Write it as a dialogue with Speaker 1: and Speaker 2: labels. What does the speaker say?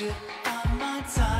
Speaker 1: wasted all my time.